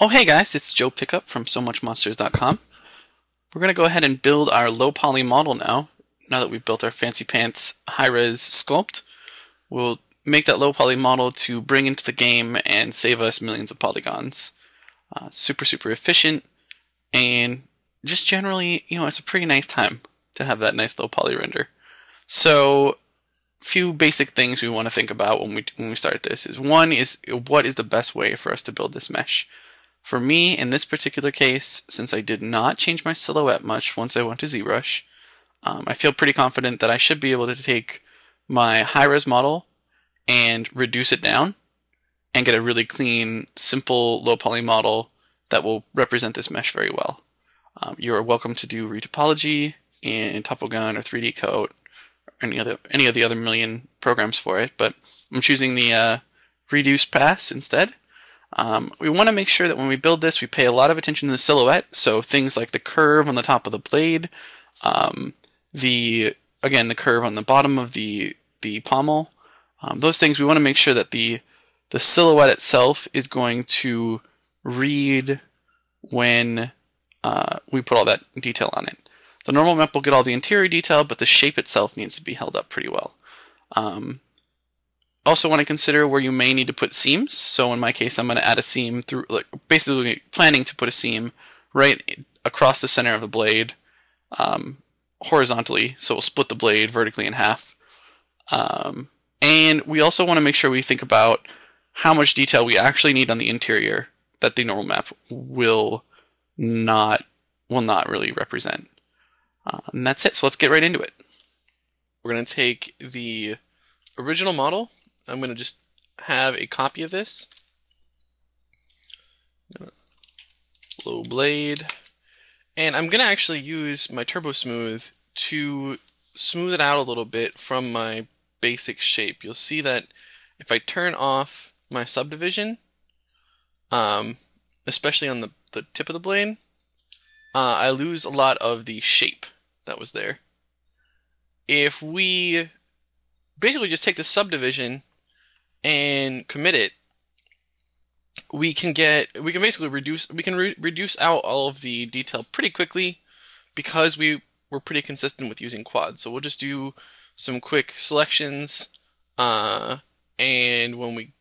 Oh hey guys, it's Joe Pickup from SoMuchMonsters.com. We're going to go ahead and build our low poly model now. Now that we've built our fancy pants high-res sculpt, we'll make that low poly model to bring into the game and save us millions of polygons. Uh, super, super efficient, and just generally, you know, it's a pretty nice time to have that nice low poly render. So, few basic things we want to think about when we when we start this is one is what is the best way for us to build this mesh. For me, in this particular case, since I did not change my silhouette much once I went to ZBrush, um, I feel pretty confident that I should be able to take my high-res model and reduce it down and get a really clean, simple, low-poly model that will represent this mesh very well. Um, you are welcome to do retopology in Topogun or 3D Coat or any other any of the other million programs for it, but I'm choosing the uh, reduce pass instead. Um, we want to make sure that when we build this, we pay a lot of attention to the silhouette. So things like the curve on the top of the blade, um, the again the curve on the bottom of the the pommel, um, those things we want to make sure that the the silhouette itself is going to read when uh, we put all that detail on it. The normal map will get all the interior detail, but the shape itself needs to be held up pretty well. Um, also want to consider where you may need to put seams. So in my case, I'm going to add a seam through, like basically planning to put a seam right across the center of the blade um, horizontally. So we'll split the blade vertically in half. Um, and we also want to make sure we think about how much detail we actually need on the interior that the normal map will not will not really represent. Uh, and that's it. So let's get right into it. We're going to take the original model I'm going to just have a copy of this. Low blade. And I'm going to actually use my Turbo Smooth to smooth it out a little bit from my basic shape. You'll see that if I turn off my subdivision, um, especially on the, the tip of the blade, uh, I lose a lot of the shape that was there. If we basically just take the subdivision and commit it, we can get we can basically reduce we can re- reduce out all of the detail pretty quickly because we were pretty consistent with using quads. So we'll just do some quick selections, uh, and when we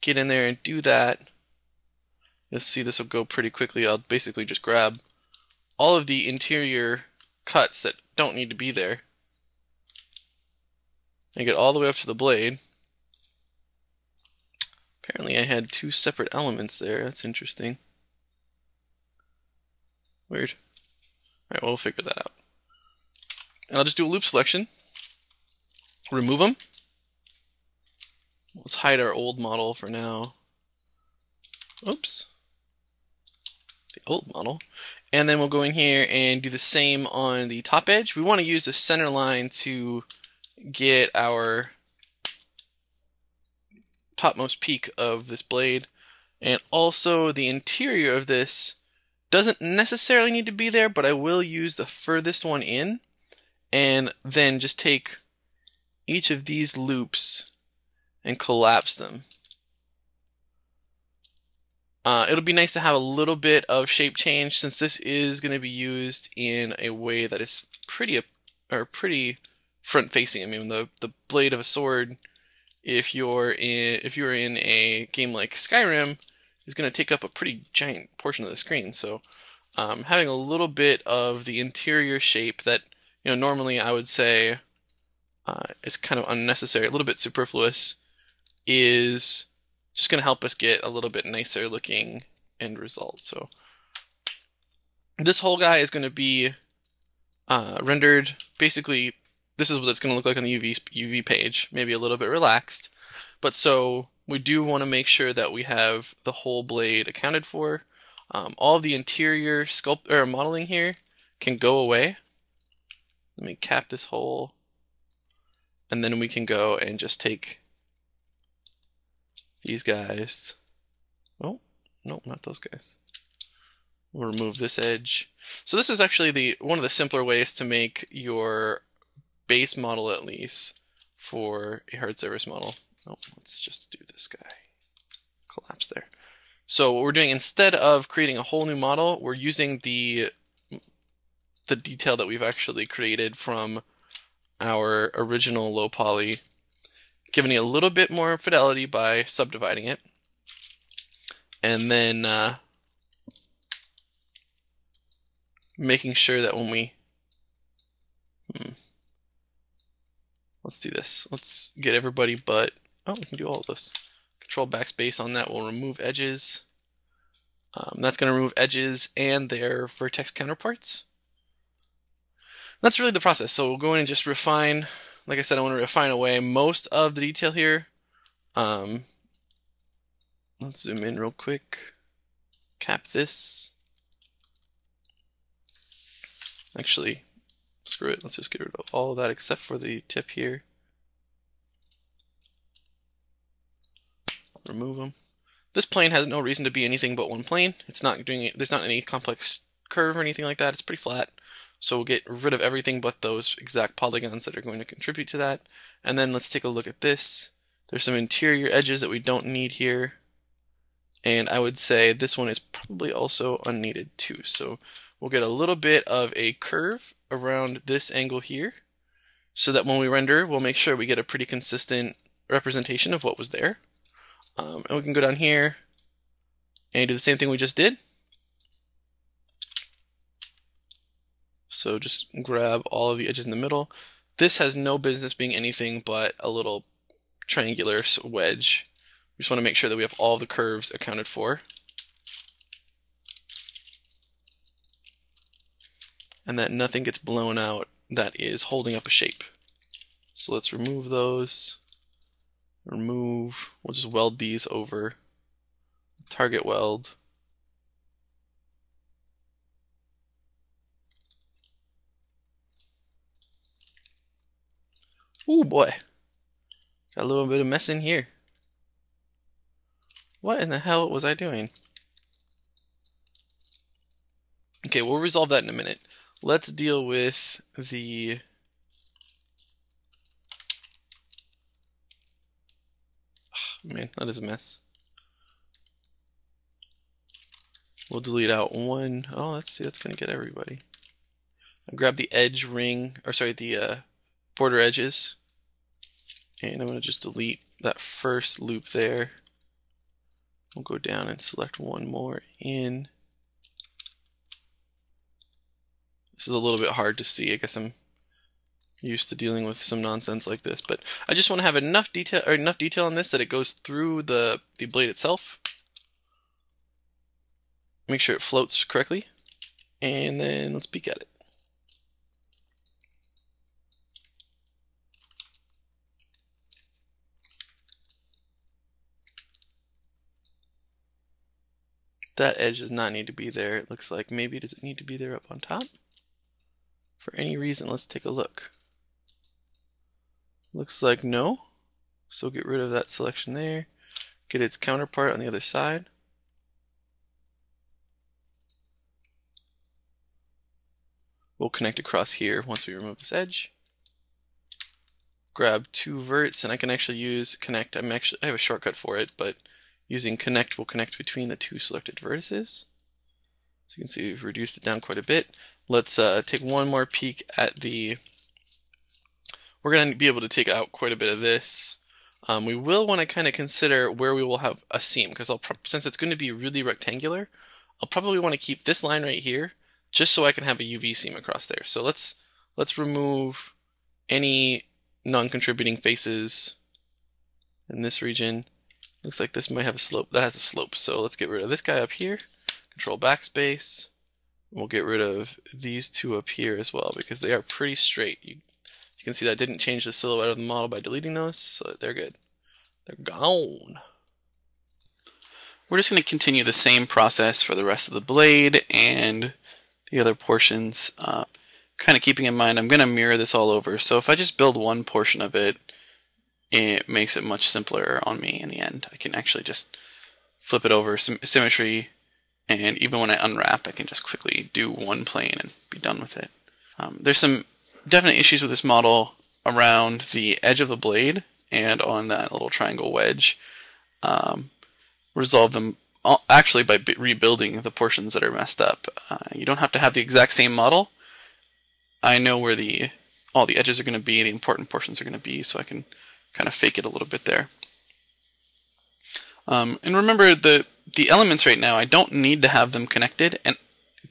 get in there and do that, you'll see this will go pretty quickly. I'll basically just grab all of the interior cuts that don't need to be there and get all the way up to the blade. Apparently I had two separate elements there. That's interesting. Weird. Alright, well, we'll figure that out. And I'll just do a loop selection. Remove them. Let's hide our old model for now. Oops. The old model. And then we'll go in here and do the same on the top edge. We want to use the center line to get our topmost peak of this blade. And also the interior of this doesn't necessarily need to be there, but I will use the furthest one in and then just take each of these loops and collapse them. Uh, it'll be nice to have a little bit of shape change since this is going to be used in a way that is pretty or pretty front facing. I mean, the the blade of a sword if you're in if you're in a game like Skyrim, is going to take up a pretty giant portion of the screen. So um, having a little bit of the interior shape that you know normally I would say uh, is kind of unnecessary, a little bit superfluous, is just going to help us get a little bit nicer looking end result. So this whole guy is going to be uh, rendered basically this is what it's going to look like on the UV, UV page, maybe a little bit relaxed. But so we do want to make sure that we have the whole blade accounted for. Um, all the interior sculpt or modeling here can go away. Let me cap this hole. And then we can go and just take these guys. Oh, no, not those guys. We'll remove this edge. So this is actually the one of the simpler ways to make your base model at least for a hard surface model. Oh, let's just do this guy. Collapse there. So what we're doing instead of creating a whole new model, we're using the the detail that we've actually created from our original low poly, giving it a little bit more fidelity by subdividing it. And then uh, making sure that when we hmm, let's do this. Let's get everybody but oh we can do all of this. Control backspace on that will remove edges. Um, that's going to remove edges and their vertex counterparts. That's really the process. So we'll go in and just refine. Like I said, I want to refine away most of the detail here. Um, let's zoom in real quick. Cap this. Actually, screw it. Let's just get rid of all of that except for the tip here. Remove them. This plane has no reason to be anything but one plane. It's not doing it. There's not any complex curve or anything like that. It's pretty flat. So we'll get rid of everything but those exact polygons that are going to contribute to that. And then let's take a look at this. There's some interior edges that we don't need here. And I would say this one is probably also unneeded too. So we'll get a little bit of a curve around this angle here so that when we render, we'll make sure we get a pretty consistent representation of what was there. Um, and we can go down here and do the same thing we just did. So just grab all of the edges in the middle. This has no business being anything but a little triangular wedge. We just want to make sure that we have all the curves accounted for. And that nothing gets blown out that is holding up a shape. So let's remove those. Remove, we'll just weld these over. Target weld. Oh boy. Got a little bit of mess in here. What in the hell was I doing? Okay, we'll resolve that in a minute let's deal with the oh, man that is a mess. We'll delete out one. Oh let's see that's gonna get everybody. I'll grab the edge ring or sorry the uh, border edges. And I'm gonna just delete that first loop there. We'll go down and select one more in This is a little bit hard to see. I guess I'm used to dealing with some nonsense like this, but I just want to have enough detail or enough detail on this that it goes through the the blade itself. Make sure it floats correctly, and then let's peek at it. That edge does not need to be there. It looks like maybe does it need to be there up on top? For any reason. Let's take a look. Looks like no. So get rid of that selection there. Get its counterpart on the other side. We'll connect across here once we remove this edge. Grab two verts, and I can actually use connect. I'm actually I have a shortcut for it, but using connect will connect between the two selected vertices. So you can see we've reduced it down quite a bit. Let's uh, take one more peek at the. We're going to be able to take out quite a bit of this. Um, we will want to kind of consider where we will have a seam because since it's going to be really rectangular, I'll probably want to keep this line right here just so I can have a UV seam across there. So let's let's remove any non-contributing faces in this region. Looks like this might have a slope. That has a slope. So let's get rid of this guy up here. Control backspace. We'll get rid of these two up here as well because they are pretty straight. You, you can see that didn't change the silhouette of the model by deleting those, so they're good. They're gone. We're just going to continue the same process for the rest of the blade and the other portions. Uh, kind of keeping in mind, I'm going to mirror this all over. So if I just build one portion of it, it makes it much simpler on me in the end. I can actually just flip it over, symmetry, and even when I unwrap, I can just quickly do one plane and be done with it. Um, there's some definite issues with this model around the edge of the blade and on that little triangle wedge. Um, resolve them uh, actually by b- rebuilding the portions that are messed up. Uh, you don't have to have the exact same model. I know where the all the edges are going to be, the important portions are going to be, so I can kind of fake it a little bit there. Um, and remember the the elements right now, I don't need to have them connected. And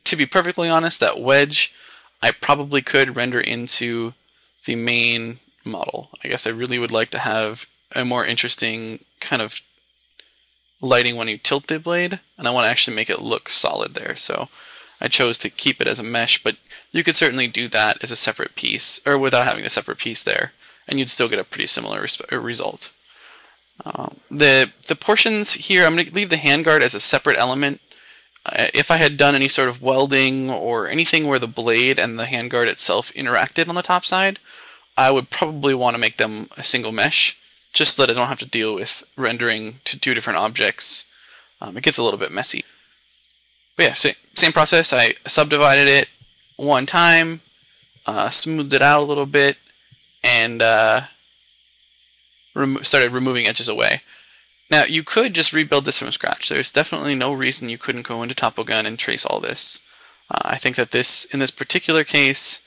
to be perfectly honest, that wedge I probably could render into the main model. I guess I really would like to have a more interesting kind of lighting when you tilt the blade, and I want to actually make it look solid there. So I chose to keep it as a mesh, but you could certainly do that as a separate piece, or without having a separate piece there, and you'd still get a pretty similar result. Uh, the the portions here, I'm going to leave the handguard as a separate element. Uh, if I had done any sort of welding or anything where the blade and the handguard itself interacted on the top side, I would probably want to make them a single mesh just so that I don't have to deal with rendering to two different objects. Um, it gets a little bit messy. But yeah, same, same process. I subdivided it one time, uh, smoothed it out a little bit, and started removing edges away. Now, you could just rebuild this from scratch. There's definitely no reason you couldn't go into Topogun and trace all this. Uh, I think that this, in this particular case,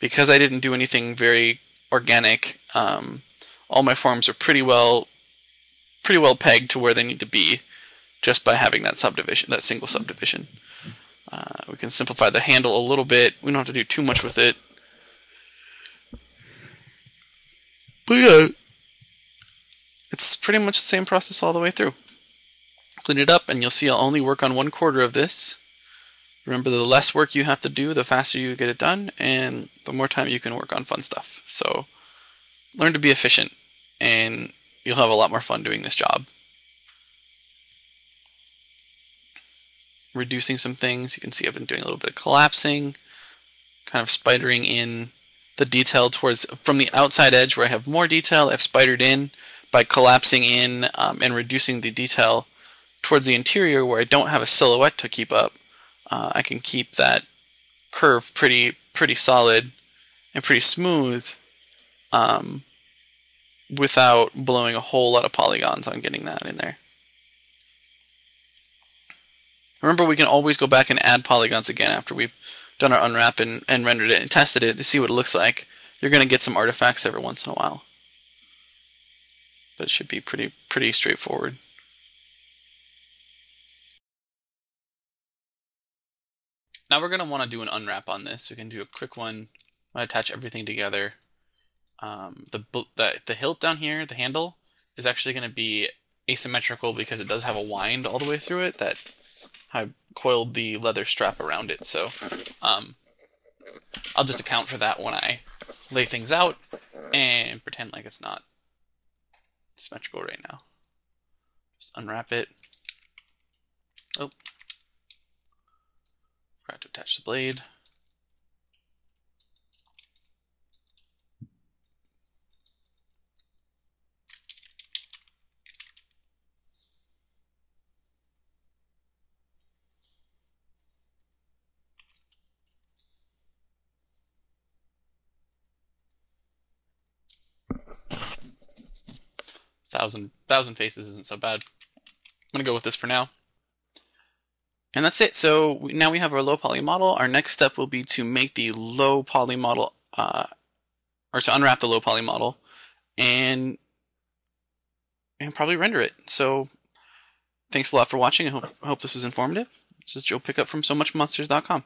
because I didn't do anything very organic, um, all my forms are pretty well pretty well pegged to where they need to be just by having that subdivision, that single subdivision. Uh, we can simplify the handle a little bit. We don't have to do too much with it. But yeah, it's pretty much the same process all the way through. Clean it up, and you'll see I'll only work on one quarter of this. Remember, the less work you have to do, the faster you get it done, and the more time you can work on fun stuff. So, learn to be efficient and you'll have a lot more fun doing this job. Reducing some things. You can see I've been doing a little bit of collapsing, kind of spidering in the detail towards from the outside edge where I have more detail. I've spidered in by collapsing in um, and reducing the detail towards the interior where I don't have a silhouette to keep up. Uh, I can keep that curve pretty pretty solid and pretty smooth um, without blowing a whole lot of polygons on getting that in there. Remember, we can always go back and add polygons again after we've done our unwrap and, and rendered it and tested it to see what it looks like. You're going to get some artifacts every once in a while. It should be pretty pretty straightforward. Now we're going to want to do an unwrap on this. We can do a quick one. I attach everything together um, the, the the hilt down here, the handle, is actually going to be asymmetrical because it does have a wind all the way through it that I coiled the leather strap around it. So um, I'll just account for that when I lay things out and pretend like it's not symmetrical right now. Just unwrap it. Oh, forgot to attach the blade. Thousand thousand faces isn't so bad. I'm gonna go with this for now. And that's it. So now we have our low poly model. Our next step will be to make the low poly model, uh, or to unwrap the low poly model, and and probably render it. So thanks a lot for watching. I hope, hope this was informative. This is Joe Pickup from SoMuchMonsters.com.